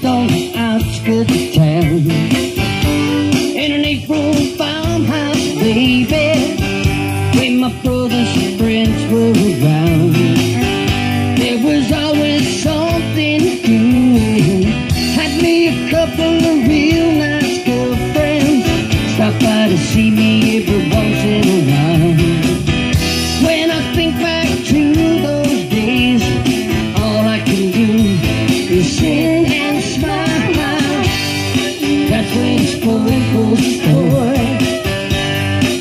don't outskirts of town. In an April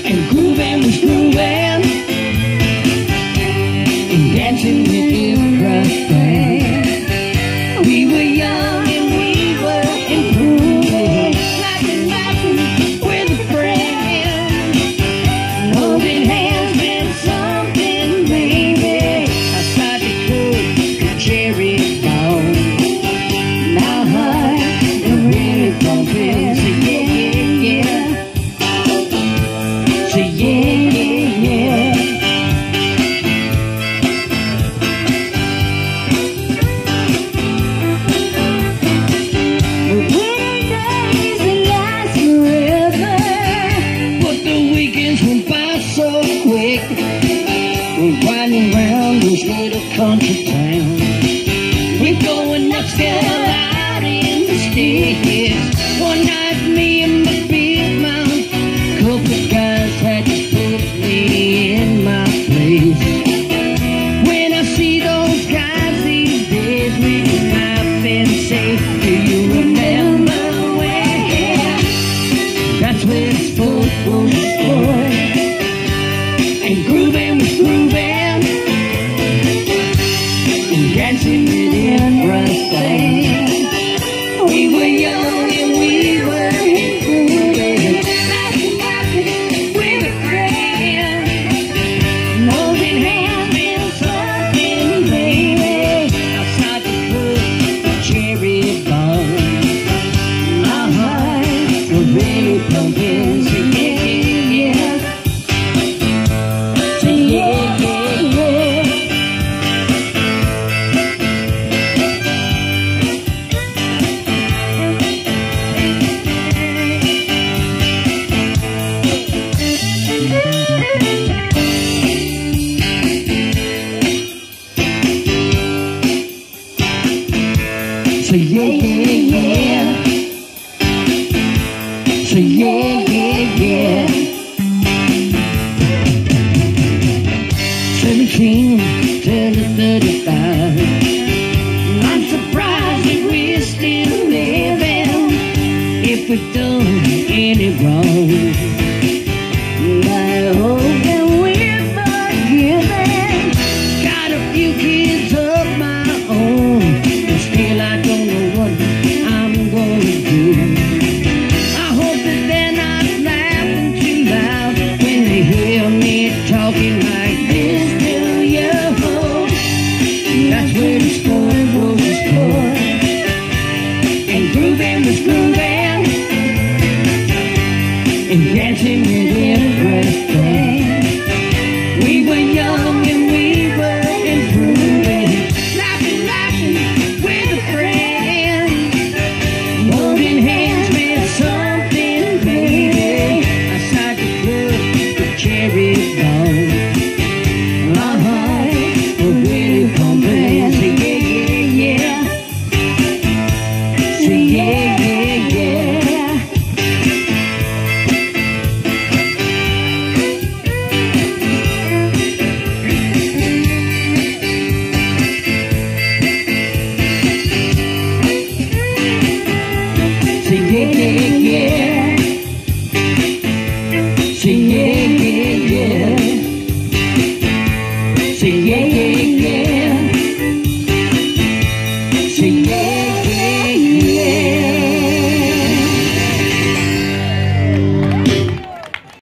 and grooving was grooving, and dancing with everything. country town. We're going upstairs out in the stairs. One night, me and my big mom, couple guys had to put me in my place. When I see those guys these days, we can laugh and say, Do you remember where? That's where it's full, full, full, and groovy. thing. We were young. So yeah, yeah, yeah. Seventeen to thirty-five. And I'm surprised that we're still living if we've done any wrong.